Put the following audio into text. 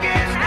again.